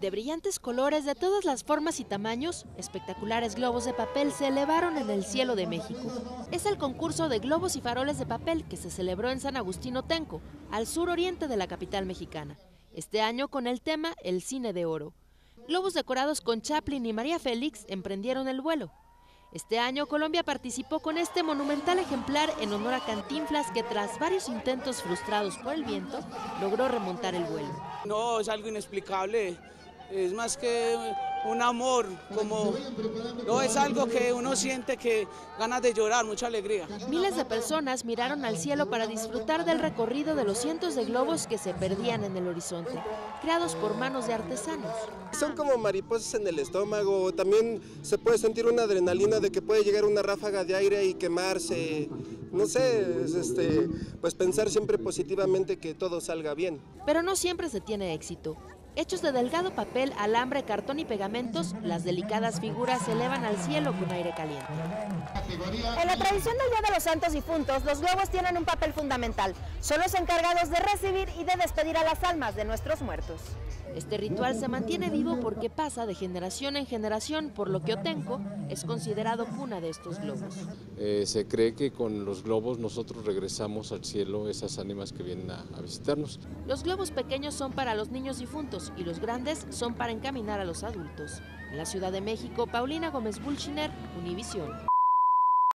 De brillantes colores de todas las formas y tamaños, espectaculares globos de papel se elevaron en el cielo de México. Es el concurso de globos y faroles de papel que se celebró en San Agustín Otenco, al sur oriente de la capital mexicana. Este año con el tema El cine de oro. Globos decorados con Chaplin y María Félix emprendieron el vuelo. Este año Colombia participó con este monumental ejemplar en honor a Cantinflas que tras varios intentos frustrados por el viento logró remontar el vuelo. No, es algo inexplicable, es más que un amor, como no es algo que uno siente que ganas de llorar, mucha alegría. Miles de personas miraron al cielo para disfrutar del recorrido de los cientos de globos que se perdían en el horizonte, creados por manos de artesanos. Son como mariposas en el estómago, también se puede sentir una adrenalina de que puede llegar una ráfaga de aire y quemarse. No sé, es este, pues pensar siempre positivamente que todo salga bien. Pero no siempre se tiene éxito. Hechos de delgado papel, alambre, cartón y pegamentos, las delicadas figuras se elevan al cielo con aire caliente. En la tradición del Día de los Santos Difuntos, los globos tienen un papel fundamental. Son los encargados de recibir y de despedir a las almas de nuestros muertos. Este ritual se mantiene vivo porque pasa de generación en generación, por lo que Otenco es considerado cuna de estos globos. Eh, se cree que con los globos nosotros regresamos al cielo esas ánimas que vienen a, a visitarnos. Los globos pequeños son para los niños difuntos y los grandes son para encaminar a los adultos. En la Ciudad de México, Paulina Gómez Bulchiner, Univisión.